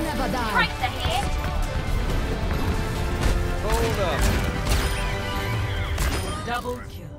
Never die. Hold up. Double kill.